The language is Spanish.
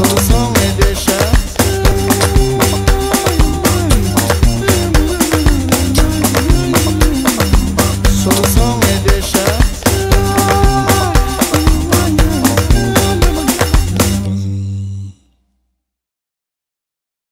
ojos.